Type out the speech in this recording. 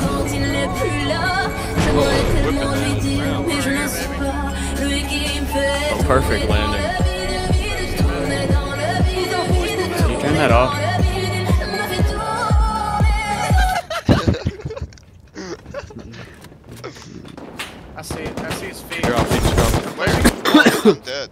quand il n'est plus là. J'aimerais tellement lui dire, mais je ne suis pas lui qui me fait. Oh, perfect landing. Can you turn that off? I see, I see his feet. Where? I'm dead.